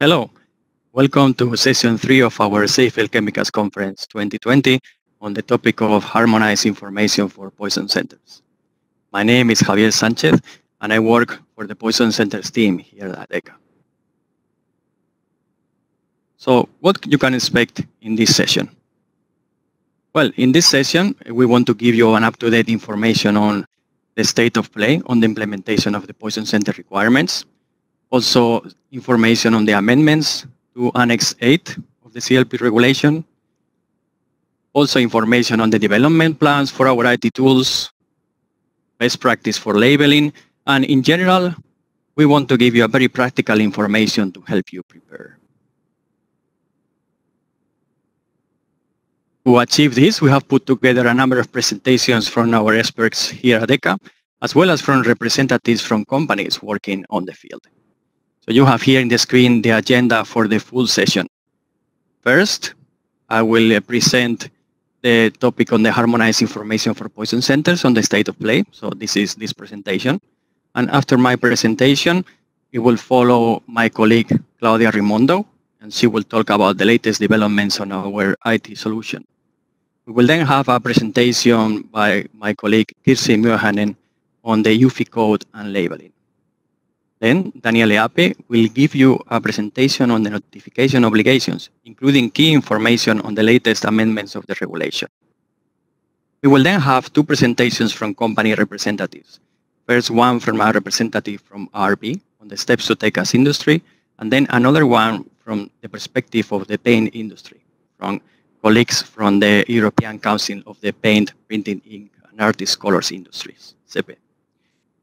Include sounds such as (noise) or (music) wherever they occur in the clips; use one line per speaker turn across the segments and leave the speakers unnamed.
Hello, welcome to session three of our Safer Chemicals Conference 2020 on the topic of harmonized information for poison centers. My name is Javier Sanchez and I work for the Poison Centers team here at ECHA. So what you can expect in this session? Well, in this session, we want to give you an up-to-date information on the state of play on the implementation of the Poison Center requirements, also information on the amendments to Annex 8 of the CLP regulation, also information on the development plans for our IT tools, best practice for labeling, and in general, we want to give you a very practical information to help you prepare. To achieve this, we have put together a number of presentations from our experts here at ECHA, as well as from representatives from companies working on the field. So you have here in the screen the agenda for the full session. First, I will uh, present the topic on the harmonized information for poison centers on the state of play. So this is this presentation. And after my presentation, it will follow my colleague, Claudia Rimondo, and she will talk about the latest developments on our IT solution. We will then have a presentation by my colleague Kirsi Myöhänen on the UFI code and labeling. Then Daniele Ape will give you a presentation on the notification obligations, including key information on the latest amendments of the regulation. We will then have two presentations from company representatives. First one from a representative from RB on the steps to take as industry, and then another one from the perspective of the paint industry, from colleagues from the European Council of the Paint, Printing, Ink, and Artist Colors Industries, CEPE.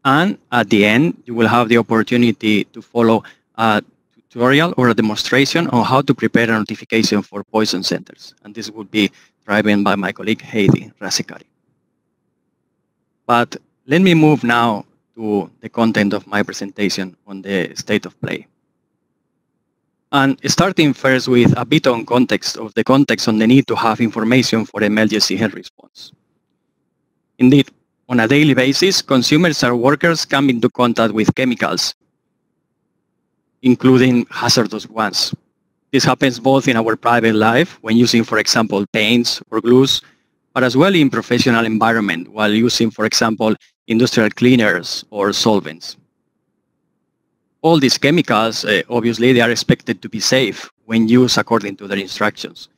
And at the end, you will have the opportunity to follow a tutorial or a demonstration on how to prepare a notification for poison centers. And this would be driven by my colleague Heidi Rasikari. But let me move now to the content of my presentation on the state of play. And starting first with a bit on context of the context on the need to have information for emergency health response. Indeed, on a daily basis, consumers and workers come into contact with chemicals, including hazardous ones. This happens both in our private life when using, for example, paints or glues, but as well in professional environment while using, for example, industrial cleaners or solvents all these chemicals, uh, obviously, they are expected to be safe when used according to their instructions.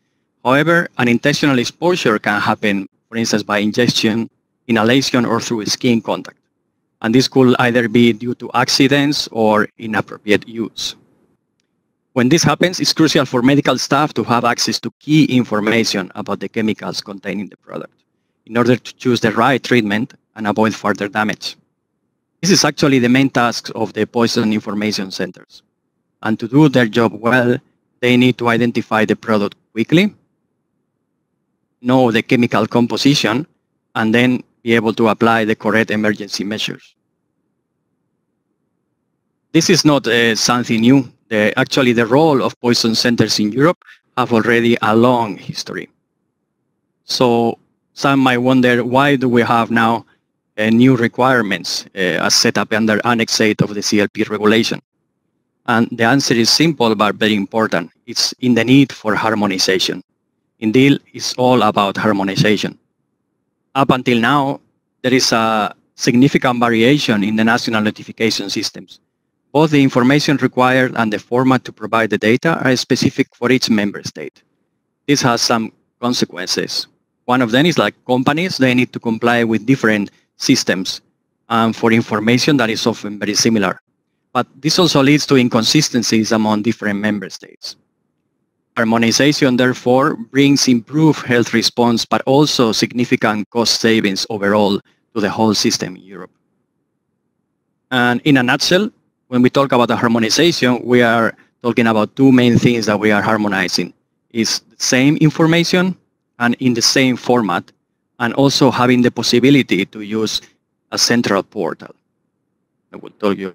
However, an intentional exposure can happen, for instance, by ingestion, inhalation, or through skin contact. And this could either be due to accidents or inappropriate use. When this happens, it's crucial for medical staff to have access to key information about the chemicals contained in the product in order to choose the right treatment and avoid further damage. This is actually the main task of the poison information centers. And to do their job well, they need to identify the product quickly, know the chemical composition, and then be able to apply the correct emergency measures. This is not uh, something new. The, actually, the role of poison centers in Europe have already a long history. So some might wonder, why do we have now uh, new requirements uh, as set up under Annex 8 of the CLP regulation? And the answer is simple but very important. It's in the need for harmonization. Indeed, it's all about harmonization. Up until now, there is a significant variation in the national notification systems. Both the information required and the format to provide the data are specific for each member state. This has some consequences. One of them is like companies, they need to comply with different systems um, for information that is often very similar. But this also leads to inconsistencies among different member states. Harmonization, therefore, brings improved health response, but also significant cost savings overall to the whole system in Europe. And in a nutshell, when we talk about the harmonization, we are talking about two main things that we are harmonizing. Is the same information and in the same format and also having the possibility to use a central portal. I will tell you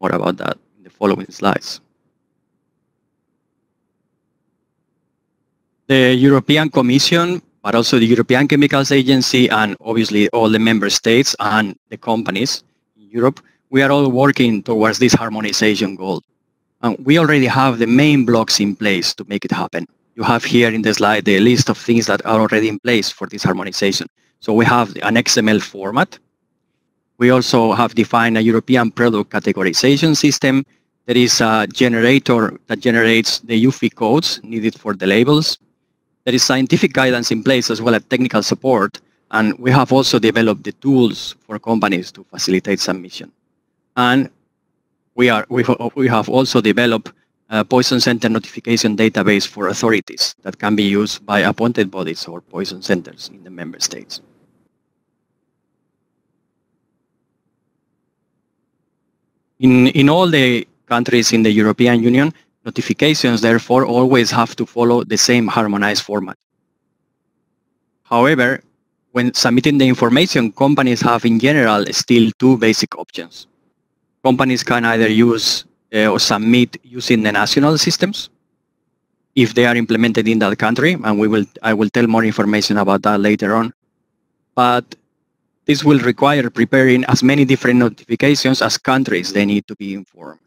more about that in the following slides. The European Commission, but also the European Chemicals Agency and obviously all the member states and the companies in Europe, we are all working towards this harmonization goal. And we already have the main blocks in place to make it happen. You have here in the slide the list of things that are already in place for this harmonization. So we have an XML format. We also have defined a European product categorization system. There is a generator that generates the UFI codes needed for the labels. There is scientific guidance in place as well as technical support. And we have also developed the tools for companies to facilitate submission. And we, are, we, have also developed a poison center notification database for authorities that can be used by appointed bodies or poison centers in the member states. In, in all the countries in the European Union, Notifications, therefore, always have to follow the same harmonized format. However, when submitting the information, companies have in general still two basic options. Companies can either use uh, or submit using the national systems if they are implemented in that country, and we will I will tell more information about that later on. But this will require preparing as many different notifications as countries they need to be informed.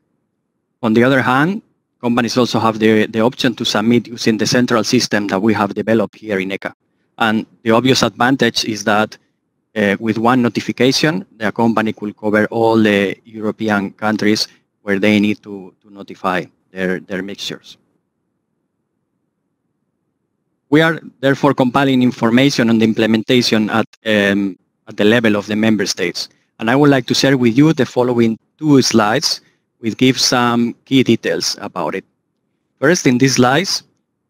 On the other hand, companies also have the, the option to submit using the central system that we have developed here in ECHA. And the obvious advantage is that uh, with one notification, the company could cover all the European countries where they need to, to notify their, their mixtures. We are therefore compiling information on the implementation at, um, at the level of the member states. And I would like to share with you the following two slides we give some key details about it. First, in these slides,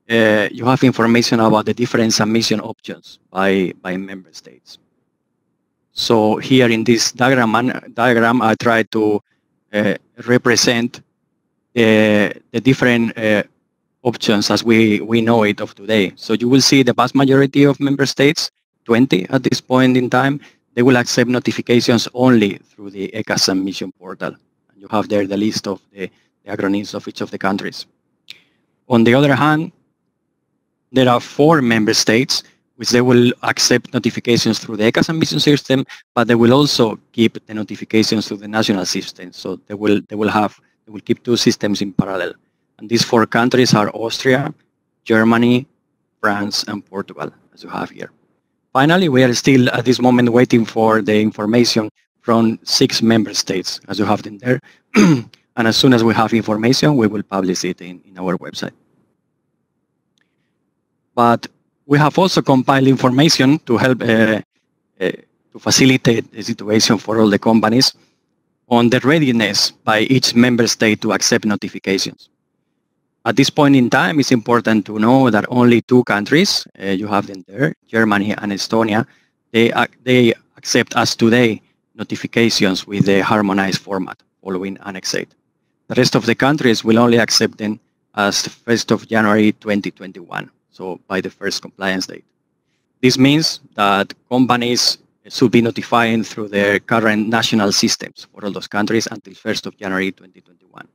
uh, you have information about the different submission options by, by member states. So here in this diagram, diagram I try to uh, represent the, the different uh, options as we, we know it of today. So you will see the vast majority of member states, 20 at this point in time, they will accept notifications only through the ECHA submission portal. You have there the list of the, the acronyms of each of the countries. On the other hand, there are four member states which they will accept notifications through the ECHA submission system, but they will also keep the notifications through the national system. So they will they will have they will keep two systems in parallel. And these four countries are Austria, Germany, France, and Portugal, as you have here. Finally, we are still at this moment waiting for the information from six member states, as you have them there. (clears throat) and as soon as we have information, we will publish it in, in our website. But we have also compiled information to help uh, uh, to facilitate the situation for all the companies on the readiness by each member state to accept notifications. At this point in time, it's important to know that only two countries, uh, you have them there, Germany and Estonia, they, they accept as today notifications with the harmonized format following Annex 8. The rest of the countries will only accept them as the 1st of January 2021, so by the first compliance date. This means that companies should be notifying through their current national systems for all those countries until 1st of January 2021.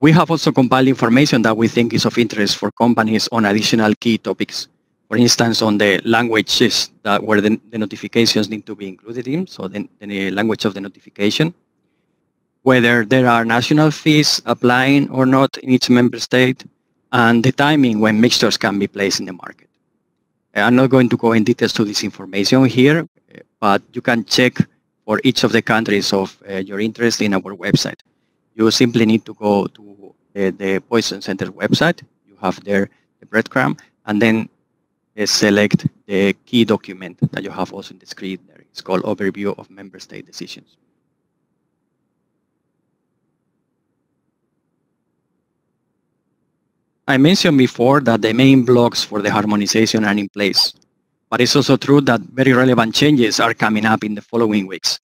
We have also compiled information that we think is of interest for companies on additional key topics for instance, on the languages that where the, the notifications need to be included in, so the, the language of the notification, whether there are national fees applying or not in each member state, and the timing when mixtures can be placed in the market. I'm not going to go in details to this information here, but you can check for each of the countries of uh, your interest in our website. You simply need to go to uh, the Poison Center website. You have there the breadcrumb, and then Uh, select the key document that you have also in the screen there. It's called Overview of Member State Decisions. I mentioned before that the main blocks for the harmonization are in place, but it's also true that very relevant changes are coming up in the following weeks.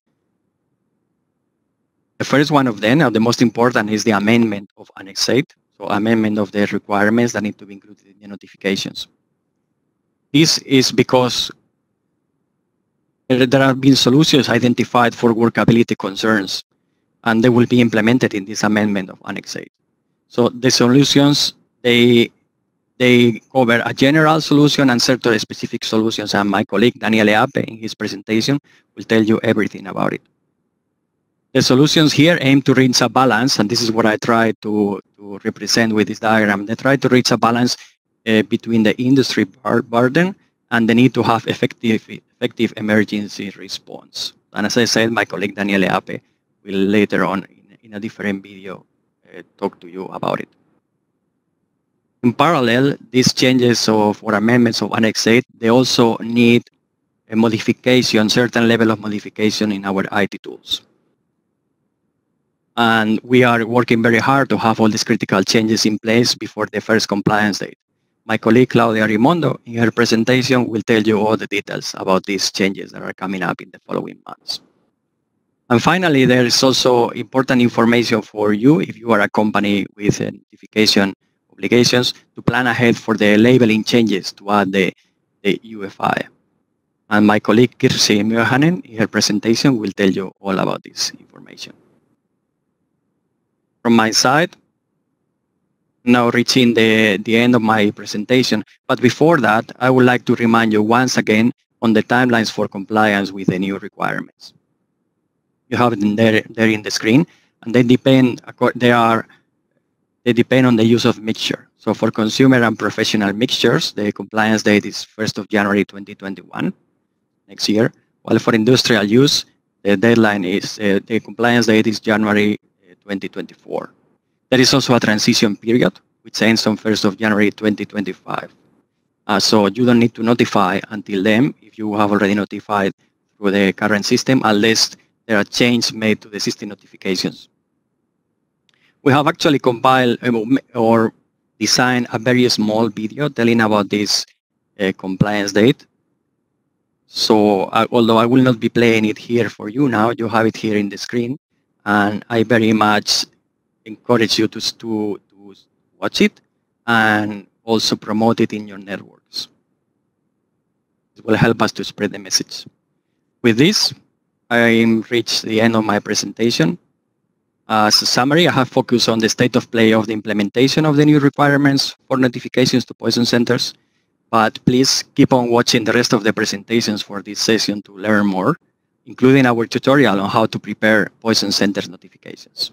The first one of them, and the most important, is the amendment of Annex 8, so amendment of the requirements that need to be included in the notifications. This is because there have been solutions identified for workability concerns, and they will be implemented in this amendment of Annex 8. So the solutions, they, they cover a general solution and sector-specific solutions, and my colleague Daniele Ape in his presentation will tell you everything about it. The solutions here aim to reach a balance, and this is what I try to, to represent with this diagram. They try to reach a balance uh, between the industry burden and the need to have effective, effective emergency response. And as I said, my colleague Daniele Ape will later on in, in a different video uh, talk to you about it. In parallel, these changes of or amendments of Annex 8, they also need a modification, certain level of modification in our IT tools. And we are working very hard to have all these critical changes in place before the first compliance date. My colleague Claudia Rimondo in her presentation will tell you all the details about these changes that are coming up in the following months. And finally, there is also important information for you if you are a company with notification obligations to plan ahead for the labeling changes to add the, the UFI. And my colleague Kirsi Myöhänen in her presentation will tell you all about this information from my side. Now reaching the, the end of my presentation. But before that, I would like to remind you once again on the timelines for compliance with the new requirements. You have them there, there in the screen, and they depend, they are, they depend on the use of mixture. So for consumer and professional mixtures, the compliance date is 1st of January 2021, next year. While for industrial use, the deadline is, uh, the compliance date is January 2024. There is also a transition period, which ends on 1st of January 2025. Uh, so you don't need to notify until then if you have already notified through the current system, unless there are changes made to the system notifications. We have actually compiled um, or designed a very small video telling about this uh, compliance date. So uh, although I will not be playing it here for you now, you have it here in the screen and I very much encourage you to, to, to watch it and also promote it in your networks. It will help us to spread the message. With this, I reached the end of my presentation. As a summary, I have focused on the state of play of the implementation of the new requirements for notifications to poison centers, but please keep on watching the rest of the presentations for this session to learn more including our tutorial on how to prepare poison centers notifications.